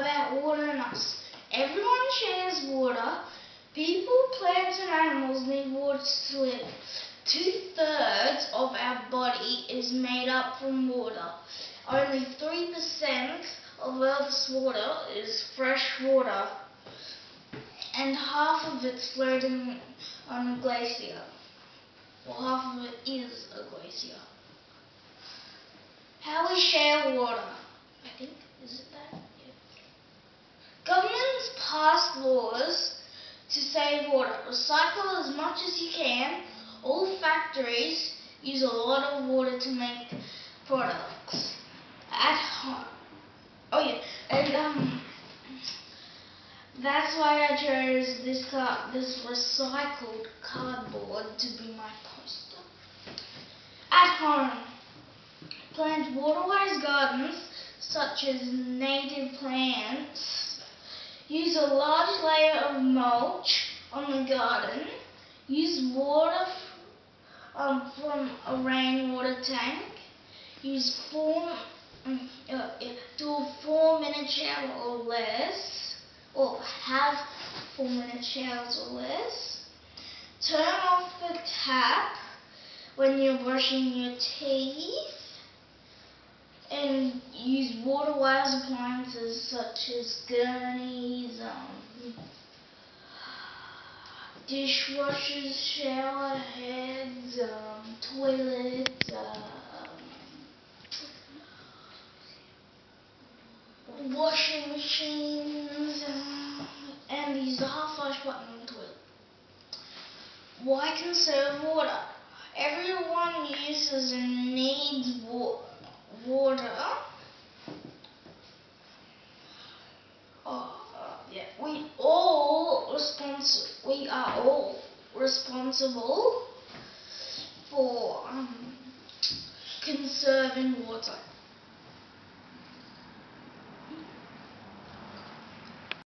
about water and us. Everyone shares water. People, plants, and animals need water to live. Two thirds of our body is made up from water. Only 3% of Earth's water is fresh water, and half of it's floating on a glacier. Well, half of it is a glacier. How we share water. I think, is it that? Yeah. Governments pass laws to save water. Recycle as much as you can. All factories use a lot of water to make products. At home. Oh yeah, and um, that's why I chose this car, this recycled cardboard to be my poster. At home, plant waterwise gardens such as native plants. Use a large layer of mulch on the garden. Use water um, from a rainwater tank. Use four, um, uh, do a four minute shower or less, or have four minute showers or less. Turn off the tap when you're brushing your teeth and use water-wise appliances such as gurneys, um, dishwashers, shower heads, um, toilets, um, washing machines, and use the half flush button on the toilet. Why conserve water? Everyone uses and needs wa water. Oh, uh, yeah, we all responsible. We are all responsible for um, conserving water.